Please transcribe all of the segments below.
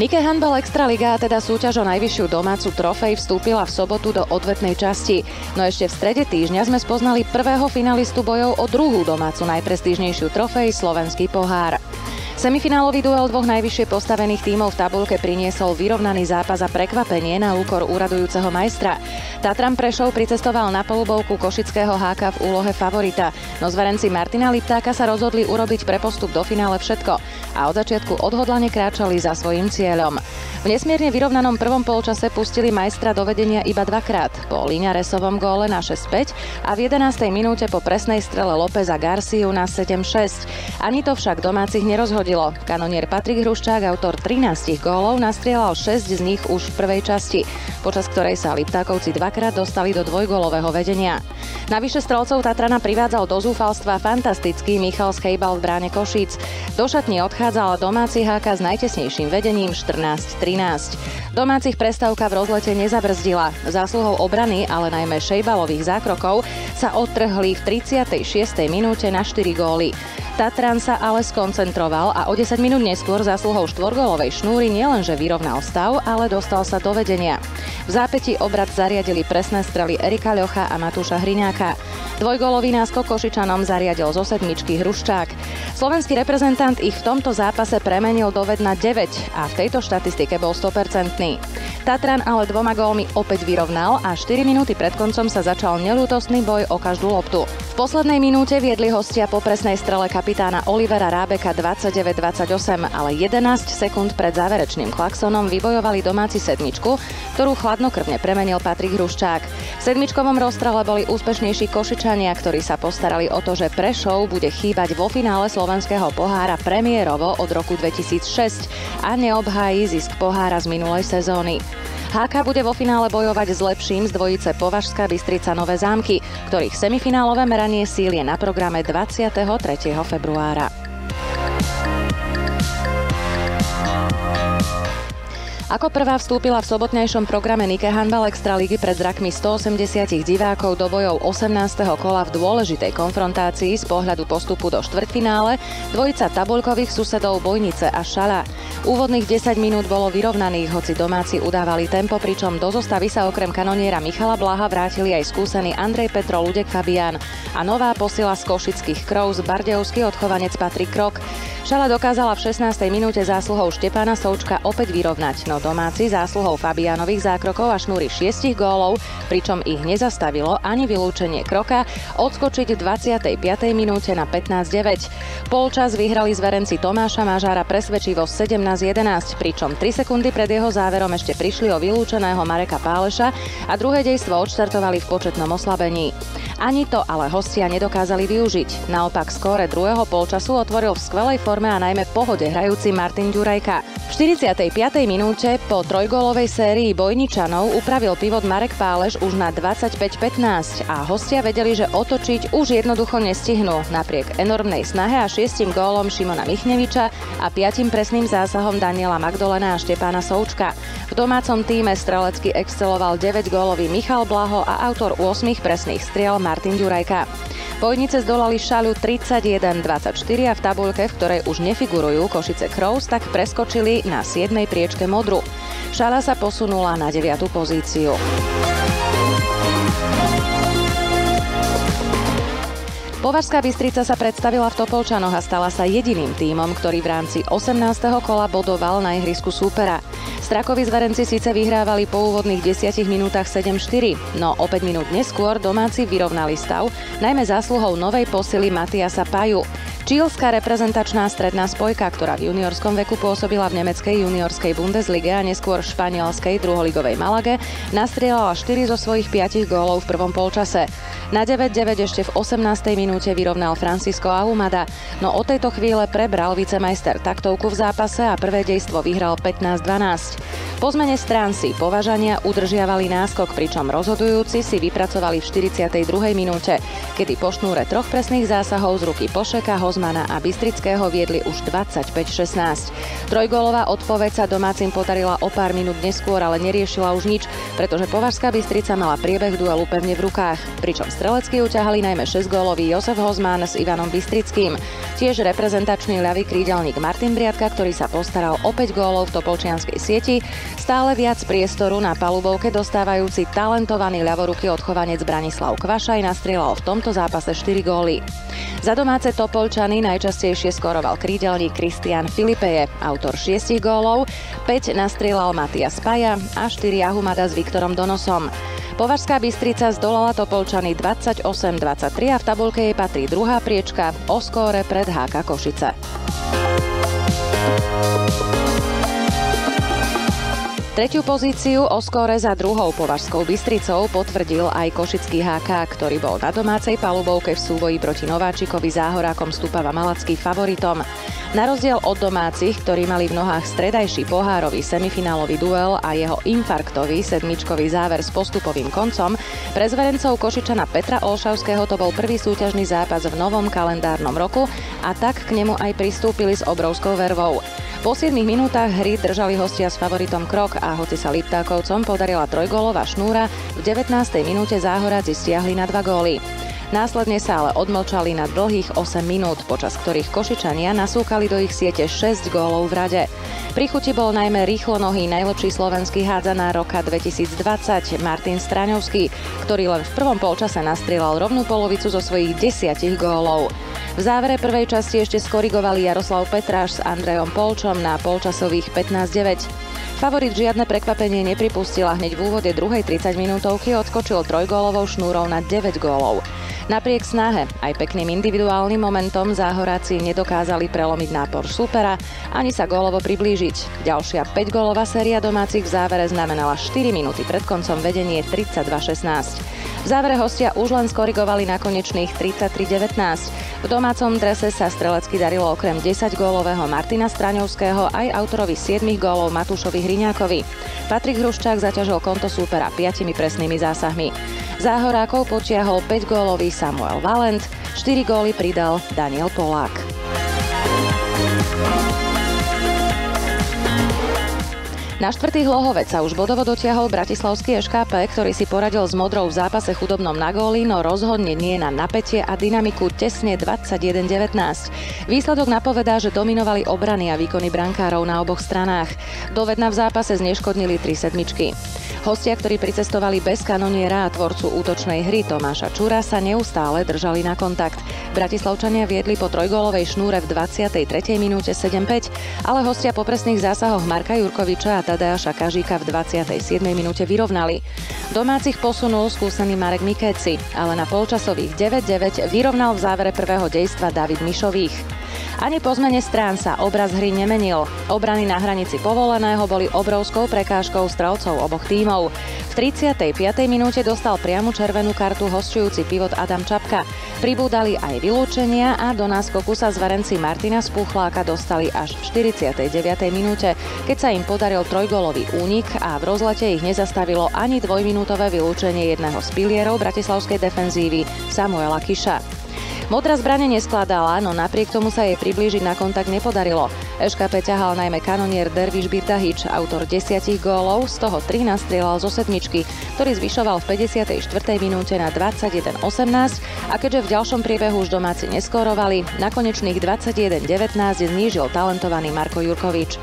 Nike Handball Extraliga, teda súťaž o najvyššiu domácu trofej, vstúpila v sobotu do odvetnej časti. No ešte v strede týždňa sme spoznali prvého finalistu bojov o druhú domácu najprestížnejšiu trofej, slovenský pohár. Semifinálový duel dvoch najvyššie postavených tímov v tabulke priniesol vyrovnaný zápas a prekvapenie na úkor úradujúceho majstra. Tatran Prešov pricestoval na polubovku Košického háka v úlohe favorita, no zverenci Martina Liptáka sa rozhodli urobiť pre postup do finále všetko a od začiatku odhodlane kráčali za svojim cieľom. V nesmierne vyrovnanom prvom polčase pustili majstra do vedenia iba dvakrát, po Liňaresovom góle na 6-5 a v 11. minúte po presnej strele Lópeza Garciu na 7-6. Ani to však domácich nerozhodil potvrdilo. Kanonier Patrik Hruščák, autor 13 gólov, nastrieľal 6 z nich už v prvej časti, počas ktorej sa Liptákovci dvakrát dostali do dvojgólového vedenia. Navyše strelcov Tatrana privádzal do zúfalstva fantastický Michal Schejbal v bráne Košíc. Do šatní odchádzala domáci háka s najtesnejším vedením 14-13. Domácich prestávka v rozlete nezabrzdila. Zásluhou obrany, ale najmä Šejbalových zákrokov, sa odtrhli v 36. minúte na 4 góly. Tatran sa ale skoncentroval a o 10 minút neskôr zásluhou štvorgólovej šnúry nielenže vyrovnal stav, ale dostal sa do vedenia. V zápäti obrad zariadili presné strely Erika Ľocha a Matúša Hriňáka. Dvojgólový náskok Košičanom zariadil zo sedmičky Hruščák. Slovenský reprezentant ich v tomto zápase premenil do vedna 9 a v tejto štatistike bol 100%. Tatran ale dvoma gólmi opäť vyrovnal a 4 minúty pred koncom sa začal nelútostný boj o každú loptu. V poslednej minúte viedli hostia po presnej strele kapitána Olivera Rábeka 29-28, ale 11 sekúnd pred záverečným klaksonom vybojovali domáci sedmičku, ktorú chladnokrvne premenil Patrik Hruščák. V sedmičkovom rozstrele boli úspešnejší Košičania, ktorí sa postarali o to, že Prešov bude chýbať vo finále slovenského pohára premiérovo od roku 2006 a neobhájí zisk pohára z minulej sezóny. HK bude vo finále bojovať s lepším z dvojice Považská Bystrica Nové zámky, ktorých semifinálové meranie síl je na programe 23. februára. Ako prvá vstúpila v sobotnejšom programe Nike Handball Extraligy pred zrakmi 180 divákov do bojov 18. kola v dôležitej konfrontácii z pohľadu postupu do štvrtfinále dvojica tabuľkových susedov Bojnice a Šala. Úvodných 10 minút bolo vyrovnaných, hoci domáci udávali tempo, pričom do zostavy sa okrem kanoniera Michala Blaha vrátili aj skúsený Andrej Petro Ludek Fabian a nová posila z Košických Krous Bardejovský odchovanec Patrik Krok. Šala dokázala v 16. minúte zásluhou Štepána Součka opäť vyrovnať, no domáci zásluhou Fabianových zákrokov a šnúry 6 gólov, pričom ich nezastavilo ani vylúčenie kroka, odskočiť v 25. minúte na 15-9. Polčas vyhrali zverenci Tomáša Mažára presvedčivo 17-11, pričom 3 sekundy pred jeho záverom ešte prišli o vylúčeného Mareka Páleša a druhé dejstvo odštartovali v početnom oslabení. Ani to ale hostia nedokázali využiť. Naopak skóre druhého polčasu otvoril v skvelej forme a najmä pohode hrajúci Martin Ďurajka. V 45. minúte po trojgólovej sérii Bojničanov upravil pivot Marek Páleš už na 25-15 a hostia vedeli, že otočiť už jednoducho nestihnú napriek enormnej snahe a šiestim gólom Šimona Michneviča a piatim presným zásahom Daniela Magdolena a Štepána Součka. V domácom týme strelecky exceloval 9-gólový Michal Blaho a autor 8 presných striel Martin Ďurajka. Bojnice zdolali šalu 31-24 a v tabuľke, v ktorej už nefigurujú Košice Crows, tak preskočili na 7. priečke modru. Šala sa posunula na 9. pozíciu. Považská Bystrica sa predstavila v Topolčanoch a stala sa jediným tímom, ktorý v rámci 18. kola bodoval na ihrisku súpera. Strakovi zverenci síce vyhrávali po úvodných 10 minútach 7-4, no o 5 minút neskôr domáci vyrovnali stav, najmä zásluhou novej posily Matiasa Paju. Čílska reprezentačná stredná spojka, ktorá v juniorskom veku pôsobila v nemeckej juniorskej Bundeslige a neskôr v španielskej druholigovej Malage, nastrieľala 4 zo svojich 5 gólov v prvom polčase. Na 9-9 ešte v 18. minúte vyrovnal Francisco Ahumada, no od tejto chvíle prebral vicemajster taktovku v zápase a prvé dejstvo vyhral 15-12. Po zmene strán si považania udržiavali náskok, pričom rozhodujúci si vypracovali v 42. minúte, kedy po šnúre troch presných zásahov z ruky Pošeka ho Hozmana a Bystrického viedli už 25-16. Trojgólová odpoveď sa domácim podarila o pár minút neskôr, ale neriešila už nič, pretože Považská Bystrica mala priebeh duelu pevne v rukách. Pričom strelecky uťahali najmä 6-gólový Josef Hozman s Ivanom Bystrickým. Tiež reprezentačný ľavý krídelník Martin Briadka, ktorý sa postaral o 5 gólov v Topolčianskej sieti, stále viac priestoru na palubovke dostávajúci talentovaný ľavoruký odchovanec Branislav Kvašaj nastrieľal v tomto zápase 4 góly. Za domáce Topolčany najčastejšie skoroval krídelník Kristian Filipeje, autor 6 gólov, 5 nastrieľal Matias Paja a 4 Ahumada s Viktorom Donosom. Považská Bystrica zdolala Topolčany 28-23 a v tabulke jej patrí druhá priečka o skóre pred HK Košice. Tretiu pozíciu o skóre za druhou považskou Bystricou potvrdil aj Košický HK, ktorý bol na domácej palubovke v súboji proti Nováčikovi záhorákom Stupava Malacký favoritom. Na rozdiel od domácich, ktorí mali v nohách stredajší pohárový semifinálový duel a jeho infarktový sedmičkový záver s postupovým koncom, pre zverencov Košičana Petra Olšavského to bol prvý súťažný zápas v novom kalendárnom roku a tak k nemu aj pristúpili s obrovskou vervou. Po 7 minútach hry držali hostia s favoritom krok a hoci sa Liptákovcom podarila trojgólová šnúra, v 19. minúte záhoráci stiahli na dva góly. Následne sa ale odmlčali na dlhých 8 minút, počas ktorých Košičania nasúkali do ich siete 6 gólov v rade. Pri chuti bol najmä rýchlo nohy najlepší slovenský hádzaná roka 2020 Martin Straňovský, ktorý len v prvom polčase nastrieľal rovnú polovicu zo svojich desiatich gólov. V závere prvej časti ešte skorigovali Jaroslav Petráš s Andrejom Polčom na polčasových 15-9. Favorit žiadne prekvapenie nepripustil a hneď v úvode druhej 30 minútovky odskočil trojgólovou šnúrou na 9 gólov. Napriek snahe aj pekným individuálnym momentom záhoráci nedokázali prelomiť nápor supera ani sa gólovo priblížiť. Ďalšia 5-gólová séria domácich v závere znamenala 4 minúty pred koncom vedenie 32-16. V závere hostia už len skorigovali na konečných 33-19. V domácom drese sa strelecky darilo okrem 10-gólového Martina Straňovského aj autorovi 7 gólov Matúšovi Hriňákovi. Patrik Hruščák zaťažil konto súpera 5 presnými zásahmi. Záhorákov počiahol 5-gólový Samuel Valent, 4 góly pridal Daniel Polák. Na štvrtý hlohovec sa už bodovo dotiahol bratislavský ŠKP, ktorý si poradil s Modrou v zápase chudobnom na góly, no rozhodne nie na napätie a dynamiku tesne 21-19. Výsledok napovedá, že dominovali obrany a výkony brankárov na oboch stranách. Dovedna v zápase zneškodnili tri sedmičky. Hostia, ktorí pricestovali bez kanoniera a tvorcu útočnej hry Tomáša Čura sa neustále držali na kontakt. Bratislavčania viedli po trojgólovej šnúre v 23. minúte 7-5, ale hostia po presných zásahoch Marka Jurkoviča a Tadeáša Kažíka v 27. minúte vyrovnali. Domácich posunul skúsený Marek Mikéci, ale na polčasových 9-9 vyrovnal v závere prvého dejstva David Mišových. Ani po zmene strán sa obraz hry nemenil. Obrany na hranici povoleného boli obrovskou prekážkou strelcov oboch tímov. V 35. minúte dostal priamu červenú kartu hostujúci pivot Adam Čapka. Pribúdali aj vylúčenia a do náskoku sa zvarenci Martina Spuchláka dostali až v 49. minúte, keď sa im podaril trojgolový únik a v rozlete ich nezastavilo ani dvojminútové vylúčenie jedného z pilierov bratislavskej defenzívy Samuela Kiša. Modra zbrane neskladala, no napriek tomu sa jej priblížiť na kontakt nepodarilo. SKP ťahal najmä kanonier Derviš Birtahič, autor desiatich gólov, z toho 13 nastrieľal zo sedmičky, ktorý zvyšoval v 54. minúte na 21-18 a keďže v ďalšom priebehu už domáci neskorovali, na konečných 21-19 znížil talentovaný Marko Jurkovič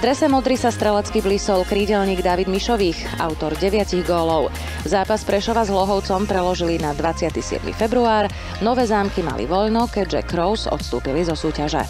drese modry sa strelecky blísol krídelník David Mišových, autor 9 gólov. Zápas Prešova s Lohovcom preložili na 27. február, nové zámky mali voľno, keďže Crows odstúpili zo súťaže.